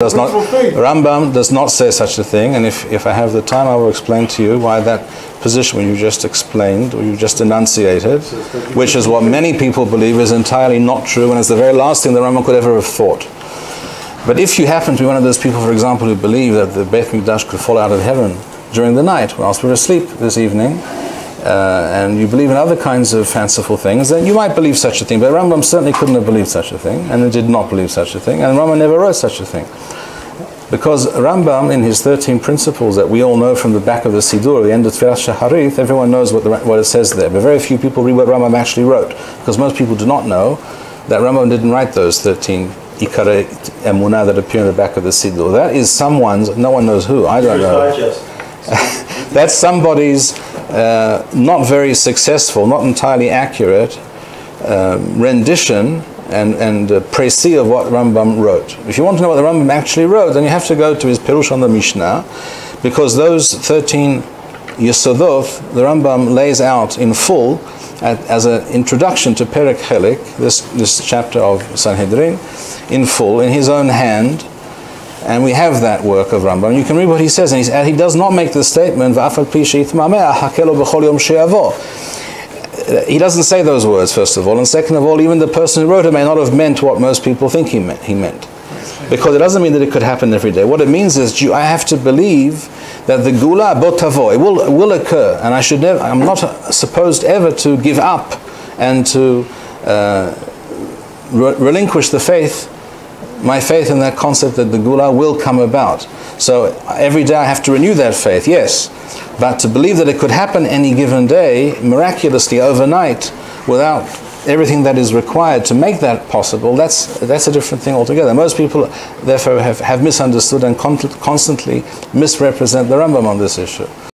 does not, Rambam does not say such a thing, and if, if I have the time, I will explain to you why that position when you just explained, or you just enunciated, which is what many people believe is entirely not true, and is the very last thing the Rambam could ever have thought. But if you happen to be one of those people, for example, who believe that the Beit Mikdash could fall out of heaven during the night, whilst we were asleep this evening, uh, and you believe in other kinds of fanciful things, then you might believe such a thing. But Rambam certainly couldn't have believed such a thing, and did not believe such a thing, and Rambam never wrote such a thing. Because Rambam, in his 13 principles that we all know from the back of the Siddur, the end of Tfilas Shaharith, everyone knows what, the, what it says there. But very few people read what Rambam actually wrote, because most people do not know that Rambam didn't write those 13 Ikarei Emunah that appear in the back of the Siddur. That is someone's, no one knows who, I don't know. That's somebody's uh, not very successful, not entirely accurate uh, rendition and, and uh, précis of what Rambam wrote. If you want to know what the Rambam actually wrote, then you have to go to his Pirush on the Mishnah, because those 13 Yesodot, the Rambam lays out in full at, as an introduction to Perek Chelek, this, this chapter of Sanhedrin, in full, in his own hand, and we have that work of Rambam. You can read what he says, and, and he does not make the statement, he doesn't say those words, first of all. And second of all, even the person who wrote it may not have meant what most people think he meant. He meant. Because it doesn't mean that it could happen every day. What it means is I have to believe that the geula botavo, it will, will occur. And I should never, I'm not supposed ever to give up and to uh, re relinquish the faith my faith in that concept that the Geula will come about. So every day I have to renew that faith, yes. But to believe that it could happen any given day, miraculously, overnight, without everything that is required to make that possible, that's, that's a different thing altogether. Most people, therefore, have, have misunderstood and constantly misrepresent the Rambam on this issue.